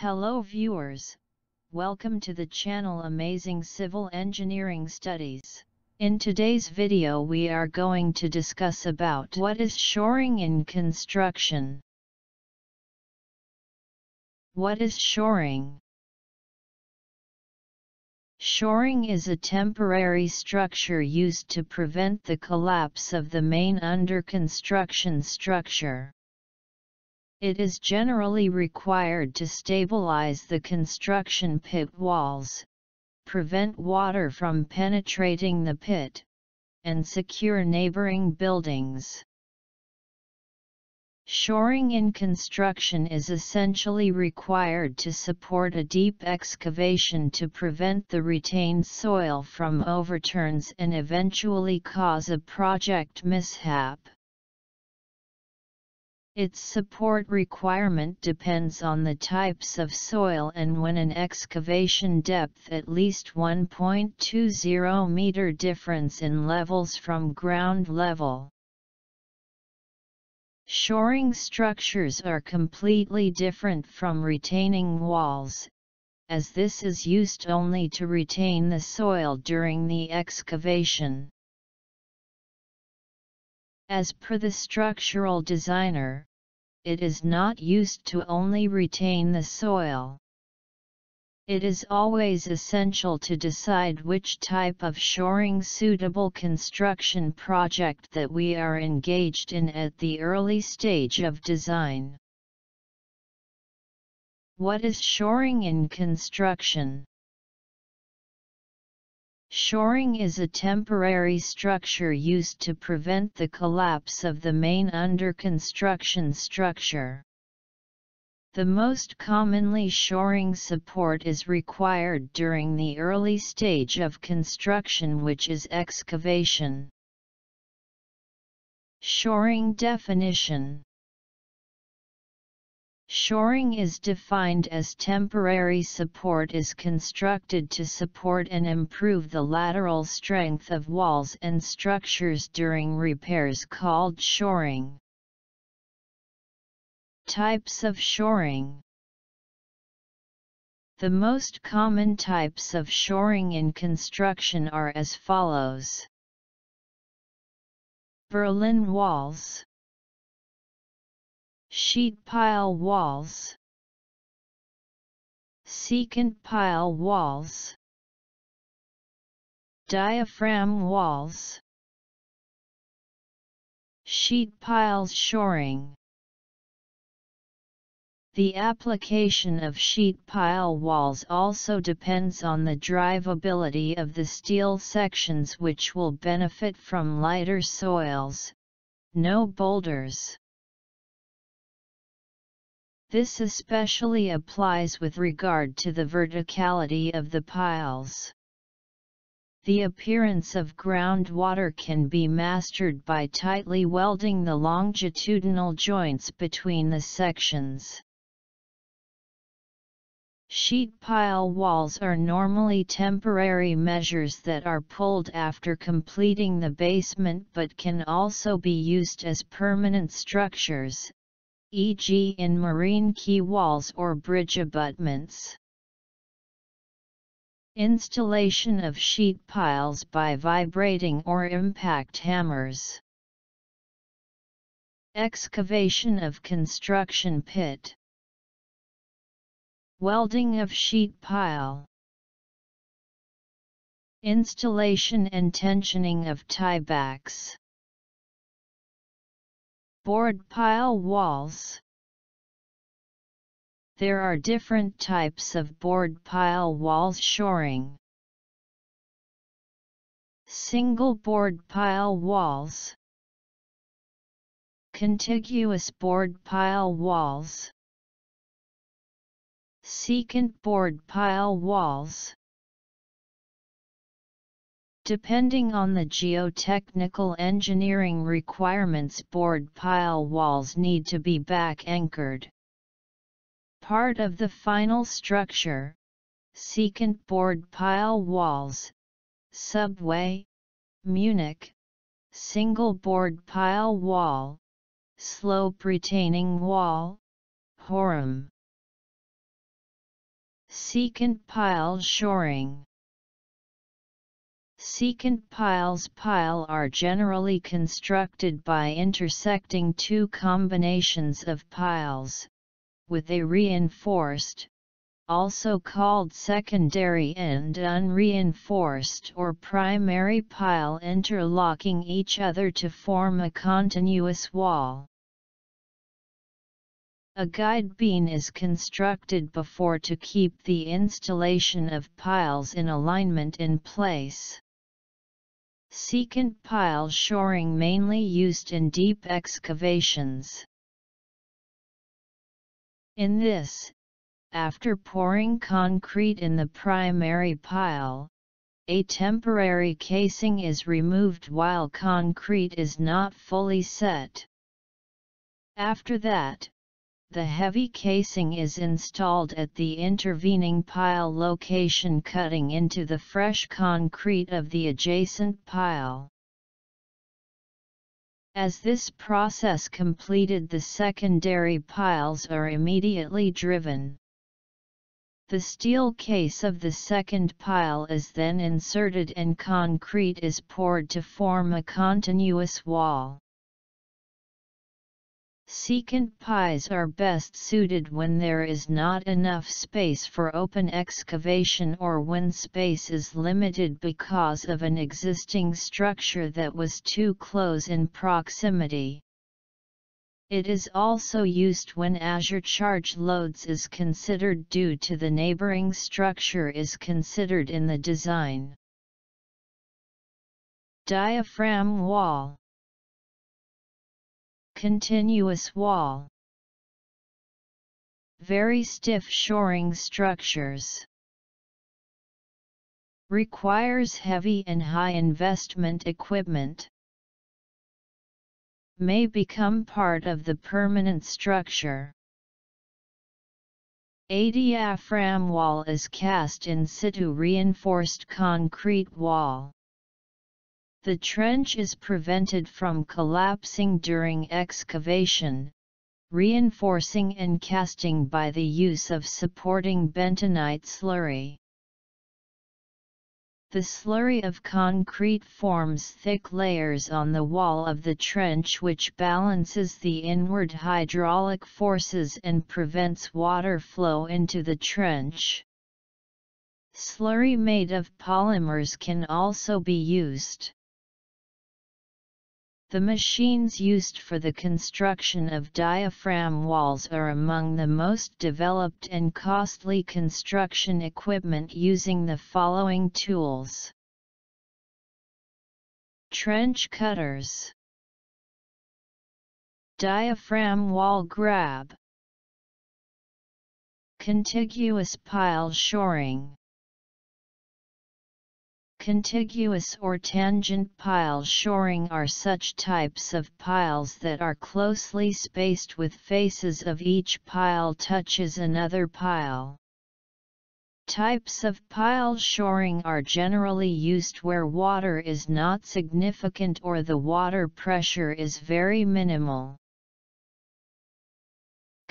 Hello viewers, welcome to the channel Amazing Civil Engineering Studies. In today's video we are going to discuss about what is shoring in construction. What is shoring? Shoring is a temporary structure used to prevent the collapse of the main under construction structure. It is generally required to stabilize the construction pit walls, prevent water from penetrating the pit, and secure neighboring buildings. Shoring in construction is essentially required to support a deep excavation to prevent the retained soil from overturns and eventually cause a project mishap. Its support requirement depends on the types of soil and when an excavation depth at least 1.20 meter difference in levels from ground level. Shoring structures are completely different from retaining walls, as this is used only to retain the soil during the excavation. As per the structural designer, it is not used to only retain the soil. It is always essential to decide which type of shoring suitable construction project that we are engaged in at the early stage of design. What is shoring in construction? Shoring is a temporary structure used to prevent the collapse of the main under construction structure. The most commonly shoring support is required during the early stage of construction which is excavation. Shoring definition Shoring is defined as temporary support is constructed to support and improve the lateral strength of walls and structures during repairs called shoring. Types of shoring The most common types of shoring in construction are as follows. Berlin walls Sheet pile walls. Secant pile walls. Diaphragm walls. Sheet piles shoring. The application of sheet pile walls also depends on the drivability of the steel sections which will benefit from lighter soils, no boulders. This especially applies with regard to the verticality of the piles. The appearance of groundwater can be mastered by tightly welding the longitudinal joints between the sections. Sheet pile walls are normally temporary measures that are pulled after completing the basement but can also be used as permanent structures, e.g. in marine quay walls or bridge abutments. Installation of sheet piles by vibrating or impact hammers. Excavation of construction pit. Welding of sheet pile. Installation and tensioning of tiebacks. Bored pile walls. There are different types of bored pile walls shoring. Single bored pile walls. Contiguous bored pile walls. Secant bored pile walls Depending on the geotechnical engineering requirements bored pile walls need to be back anchored. Part of the final structure, secant bored pile walls, subway, Munich, single bored pile wall, slope retaining wall, Horum. Secant pile shoring Secant piles pile are generally constructed by intersecting two combinations of piles, with a reinforced, also called secondary and unreinforced or primary pile interlocking each other to form a continuous wall. A guide beam is constructed before to keep the installation of piles in alignment in place. Secant pile shoring mainly used in deep excavations. In this, after pouring concrete in the primary pile, a temporary casing is removed while concrete is not fully set. After that, the heavy casing is installed at the intervening pile location cutting into the fresh concrete of the adjacent pile. As this process completed the secondary piles are immediately driven. The steel case of the second pile is then inserted and concrete is poured to form a continuous wall. Secant pies are best suited when there is not enough space for open excavation or when space is limited because of an existing structure that was too close in proximity. It is also used when a surcharge loads is considered due to the neighboring structure is considered in the design. Diaphragm wall Continuous wall Very stiff shoring structures Requires heavy and high investment equipment May become part of the permanent structure. A diaphragm wall is cast in situ reinforced concrete wall. The trench is prevented from collapsing during excavation, reinforcing and casting by the use of supporting bentonite slurry. The slurry of concrete forms thick layers on the wall of the trench which balances the inward hydraulic forces and prevents water flow into the trench. Slurry made of polymers can also be used. The machines used for the construction of diaphragm walls are among the most developed and costly construction equipment using the following tools. Trench cutters. Diaphragm wall grab. Contiguous pile shoring Contiguous or tangent pile shoring are such types of piles that are closely spaced with faces of each pile touches another pile. Types of pile shoring are generally used where water is not significant or the water pressure is very minimal.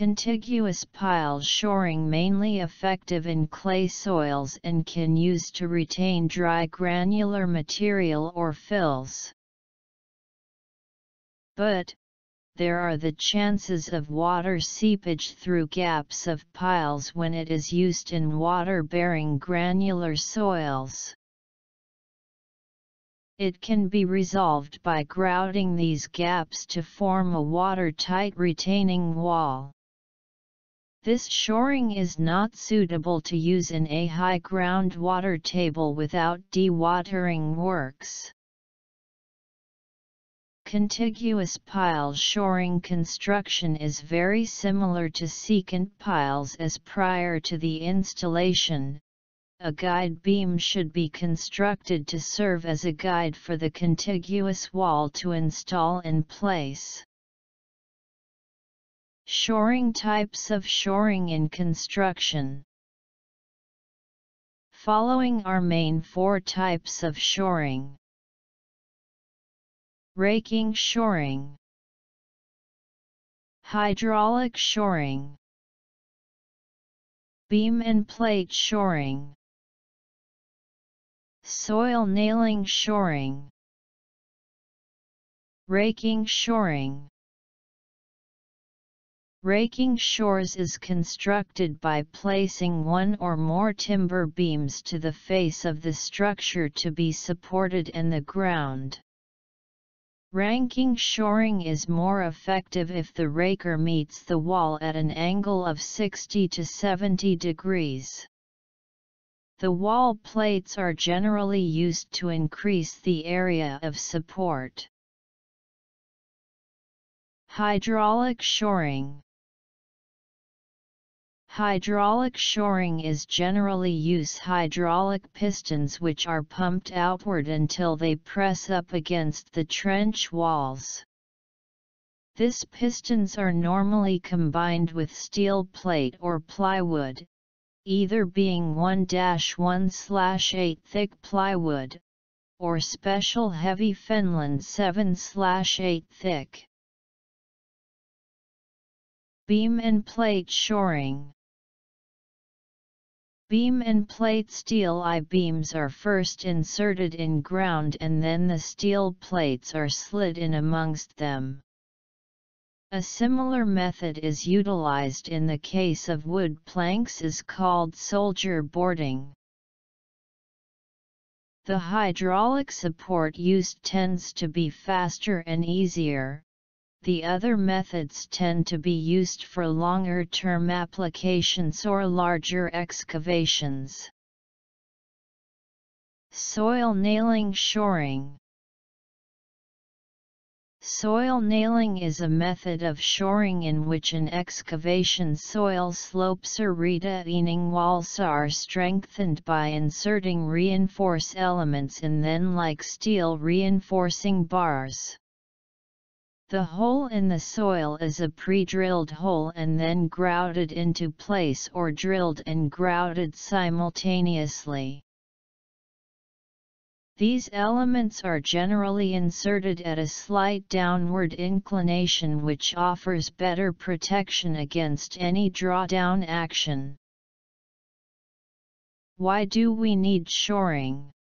Contiguous pile shoring mainly effective in clay soils and can use to retain dry granular material or fills. But, there are the chances of water seepage through gaps of piles when it is used in water-bearing granular soils. It can be resolved by grouting these gaps to form a watertight retaining wall. This shoring is not suitable to use in a high groundwater table without dewatering works. Contiguous pile shoring construction is very similar to secant piles as prior to the installation. A guide beam should be constructed to serve as a guide for the contiguous wall to install in place. Shoring types of shoring in construction. Following are main four types of shoring. Raking shoring. Hydraulic shoring. Beam and plate shoring. Soil nailing shoring. Raking shoring. Raking shores is constructed by placing one or more timber beams to the face of the structure to be supported in the ground. Ranking shoring is more effective if the raker meets the wall at an angle of 60 to 70 degrees. The wall plates are generally used to increase the area of support. Hydraulic shoring Hydraulic shoring is generally use hydraulic pistons which are pumped outward until they press up against the trench walls. This pistons are normally combined with steel plate or plywood, either being 1-1-8 thick plywood, or special heavy Finland 7-8 thick. Beam and plate shoring Beam and plate steel I-beams are first inserted in ground and then the steel plates are slid in amongst them. A similar method is utilized in the case of wood planks is called soldier boarding. The hydraulic support used tends to be faster and easier, the other methods tend to be used for longer-term applications or larger excavations. Soil nailing shoring Soil nailing is a method of shoring in which an excavation soil slopes or retaining walls are strengthened by inserting reinforce elements in then like steel reinforcing bars. The hole in the soil is a pre-drilled hole and then grouted into place or drilled and grouted simultaneously. These elements are generally inserted at a slight downward inclination which offers better protection against any drawdown action. Why do we need shoring?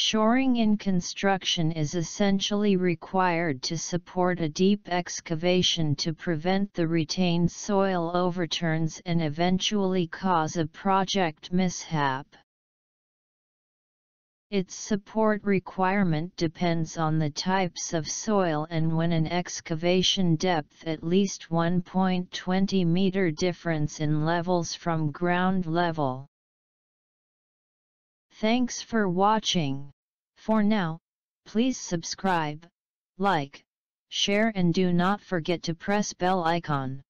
Shoring in construction is essentially required to support a deep excavation to prevent the retained soil overturns and eventually cause a project mishap. Its support requirement depends on the types of soil and when an excavation depth at least 1.20 meter difference in levels from ground level. Thanks for watching. For now, please subscribe, like, share and do not forget to press bell icon.